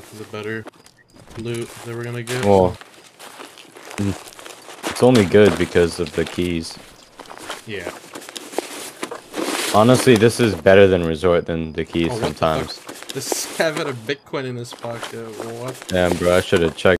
the, the better loot that we're gonna get. Well, it's only good because of the keys. yeah. Honestly, this is better than resort than the keys Oh, sometimes. the sometimes. This having a Bitcoin in his pocket. What? Damn, bro, I should have checked.